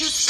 you